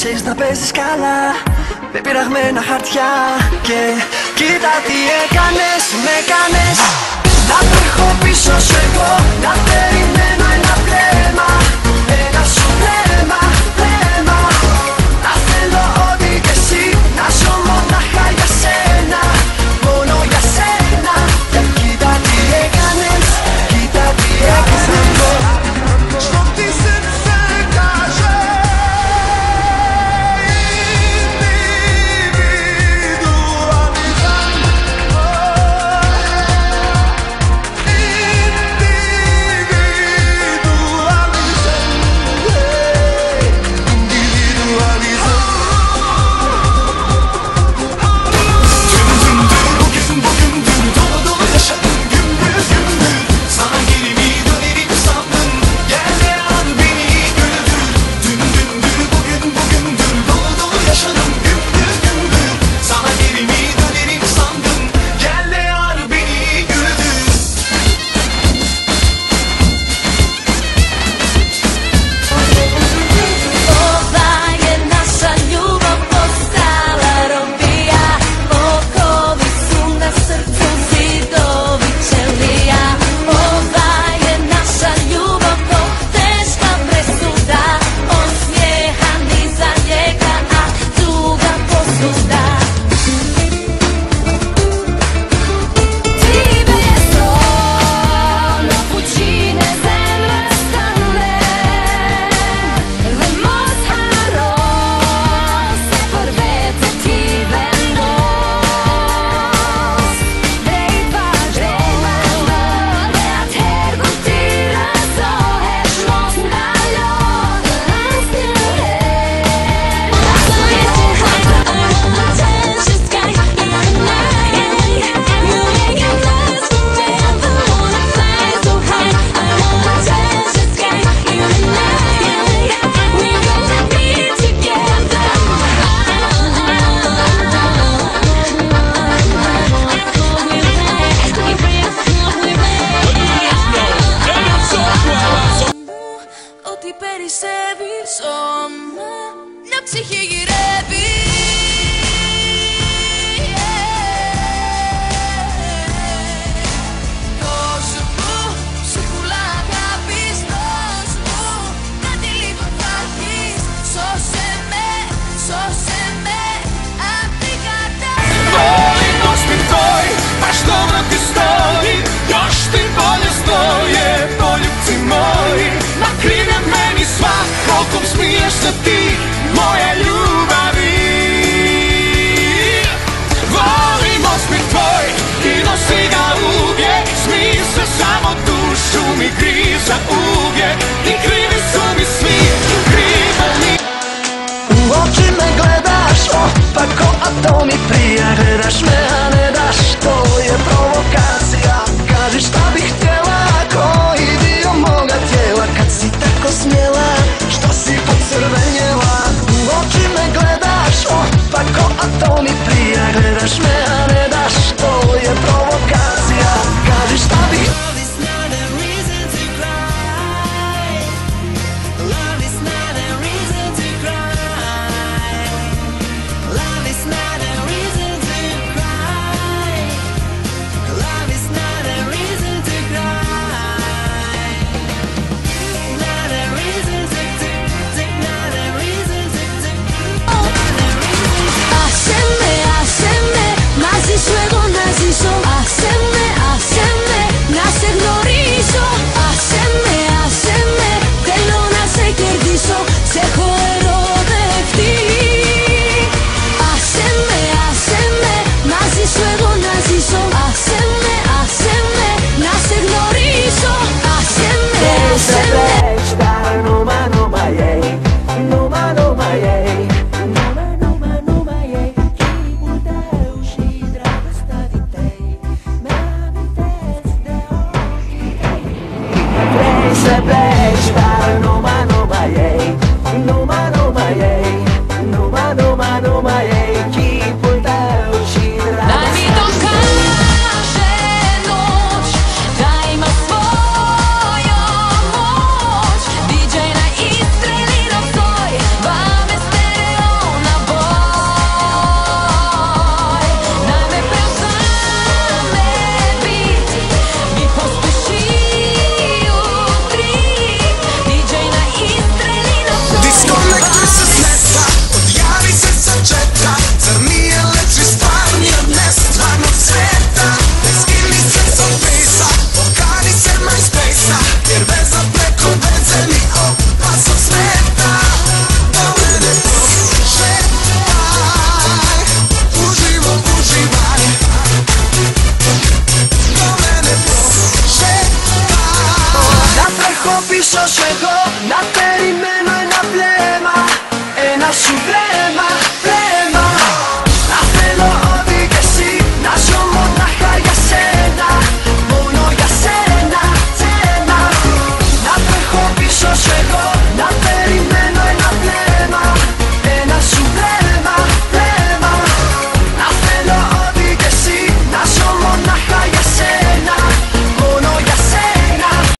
Ξέρεις να παίζεις καλά Με πειραγμένα χαρτιά Και κοίτα τι έκανες Με κάνες Να τρέχω πίσω σε εγώ Να περιμένω να πλέον. to hear you. set πίσω εγώ Να περιμένω ένα βλέμμα Ένα σου βλέμμα.